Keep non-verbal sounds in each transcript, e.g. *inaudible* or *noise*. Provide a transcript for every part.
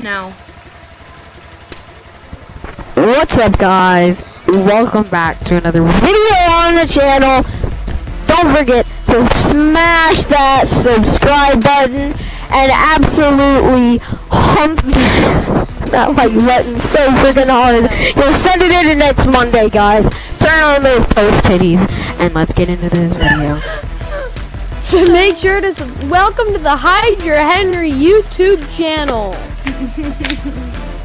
Now. What's up guys? Welcome back to another video on the channel. Don't forget to smash that subscribe button and absolutely hump *laughs* that like button so freaking hard. You'll send it in next Monday guys. Turn on those post titties and let's get into this video. *laughs* So make sure to welcome to the HydraHenry YouTube channel. *laughs*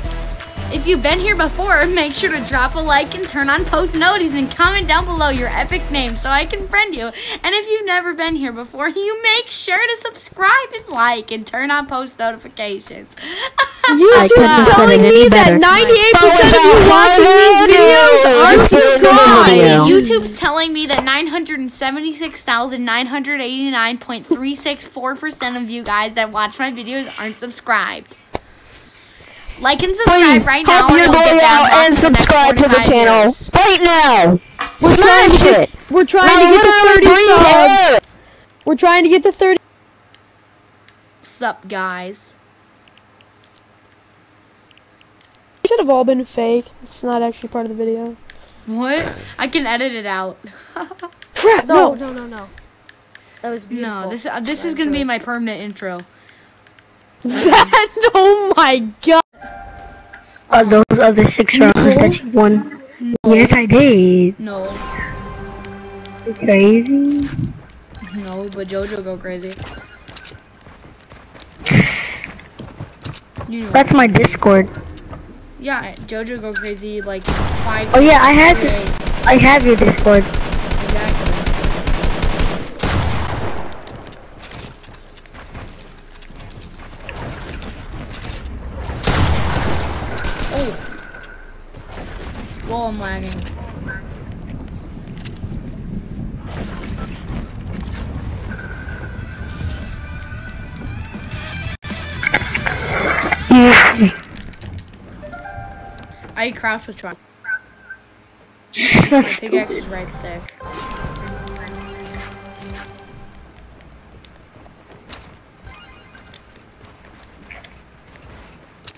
If you've been here before, make sure to drop a like and turn on post notices and comment down below your epic name so I can friend you. And if you've never been here before, *laughs* you make sure to subscribe and like and turn on post notifications. *laughs* I couldn't YouTube's telling it any me that better. 98% of you watching these videos are subscribed. video. YouTube's telling me that 976,989.364% of you guys that watch my videos aren't subscribed. Like and subscribe Please right now. help your boy out and for the next subscribe to the channel years. right now. We're trying to Smash get, it. we're trying Now to get literally to 30 subs. air. We're trying to get to 30. Sup, guys? should have all been fake. It's not actually part of the video. What? I can edit it out. *laughs* Crap, No, no. no, no, no. That was beautiful. No, this uh, this is gonna be my permanent intro. *laughs* That, oh my god. Those other six rounds that you won? Yes, I did. No, You crazy? no, but JoJo go crazy. You know, That's my Discord. yeah, JoJo go crazy like five. Oh yeah, I have it. I have your Discord. I'm lagging. I crouch with try. *laughs* Pickaxe is right stick.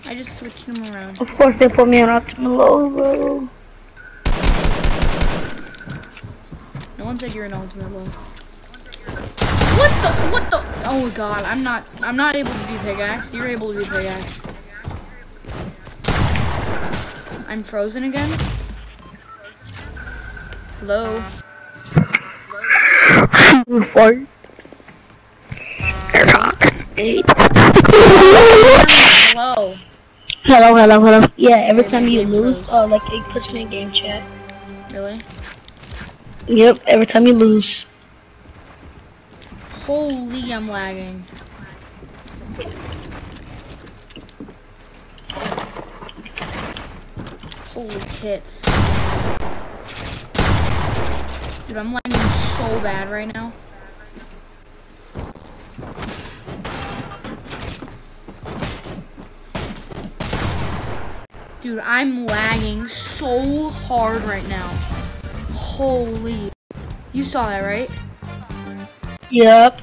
I just switched them around. Of course they put me on optimal low. One said you're an ultimate low. What the? What the? Oh god, I'm not. I'm not able to do pickaxe. You're able to do pickaxe. I'm frozen again. Hello. Four. Hello. Hello, hello, hello. Yeah, every time you lose, oh, like it puts me in game chat. Really? Yep, every time you lose. Holy, I'm lagging. Holy tits. Dude, I'm lagging so bad right now. Dude, I'm lagging so hard right now. Holy. You saw that, right? Yep.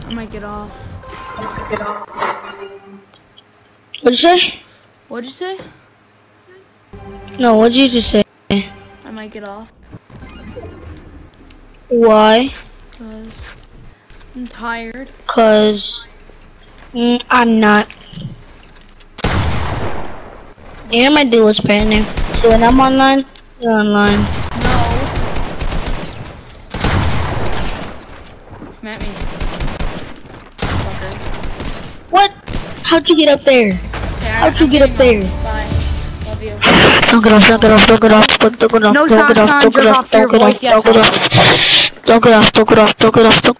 I might get off. What'd you say? What'd you say? No, what'd you just say? I might get off Why? because I'm tired. Cause mm, I'm not. Yeah, my dude was paying there. So when I'm online, you're online. No. Come at me. Fucker. What? How'd you get up there? Okay, How'd you I'm get up getting there? off. Bye. Love you. Don't get off, don't get off, don't get off, don't get off, No don't socks get off, on, don't jerk get off off, to your don't get off, voice, yes, don't get off, don't get off, don't get off, don't get off, don't